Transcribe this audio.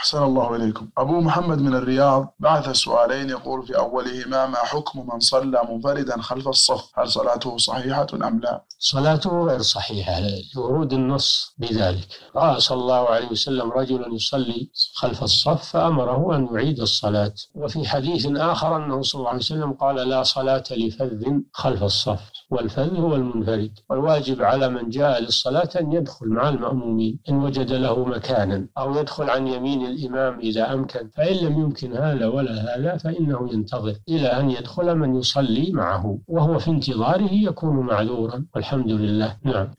أحسن الله إليكم. أبو محمد من الرياض بعث سؤالين يقول في أولهما ما حكم من صلى منفردا خلف الصف؟ هل صلاته صحيحة أم لا؟ صلاته غير صحيحة لورود النص بذلك. رأى صلى الله عليه وسلم رجلا يصلي خلف الصف فأمره أن يعيد الصلاة. وفي حديث آخر أنه صلى الله عليه وسلم قال لا صلاة لفذ خلف الصف والفذ هو المنفرد. والواجب على من جاء للصلاة أن يدخل مع المأمومين إن وجد له مكانا أو يدخل عن يمين الإمام إذا أمكن فإن لم يمكن هذا ولا هذا فإنه ينتظر إلى أن يدخل من يصلي معه وهو في انتظاره يكون معذورا والحمد لله. نعم.